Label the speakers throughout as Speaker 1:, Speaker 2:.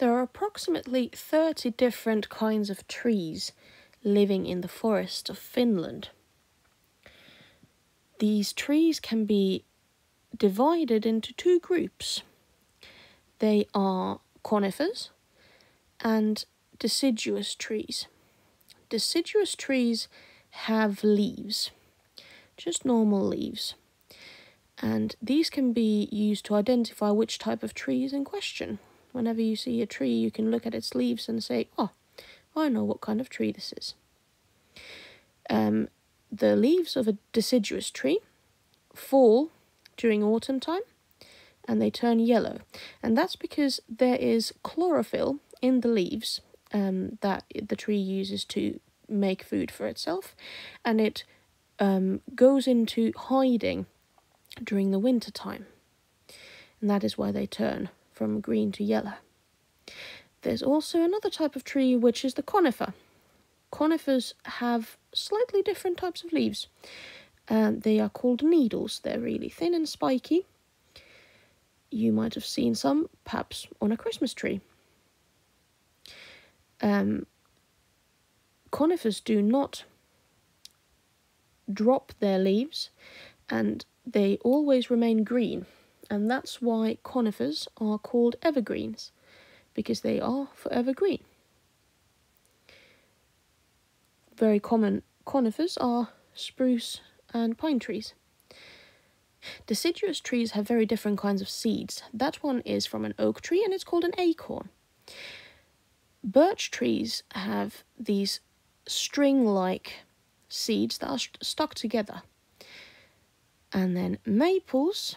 Speaker 1: There are approximately 30 different kinds of trees living in the forest of Finland. These trees can be divided into two groups. They are conifers and deciduous trees. Deciduous trees have leaves, just normal leaves. And these can be used to identify which type of tree is in question. Whenever you see a tree, you can look at its leaves and say, oh, I know what kind of tree this is. Um, the leaves of a deciduous tree fall during autumn time and they turn yellow. And that's because there is chlorophyll in the leaves um, that the tree uses to make food for itself, and it um, goes into hiding during the winter time. And that is why they turn from green to yellow. There's also another type of tree which is the conifer. Conifers have slightly different types of leaves. and they are called needles. They're really thin and spiky. You might have seen some, perhaps, on a Christmas tree. Um, conifers do not drop their leaves and they always remain green. And that's why conifers are called evergreens, because they are forever green. Very common conifers are spruce and pine trees. Deciduous trees have very different kinds of seeds. That one is from an oak tree and it's called an acorn. Birch trees have these string like seeds that are st stuck together. And then maples,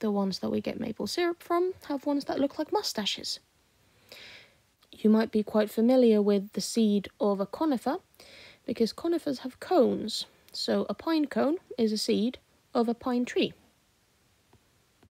Speaker 1: the ones that we get maple syrup from, have ones that look like mustaches. You might be quite familiar with the seed of a conifer because conifers have cones. So a pine cone is a seed of a pine tree.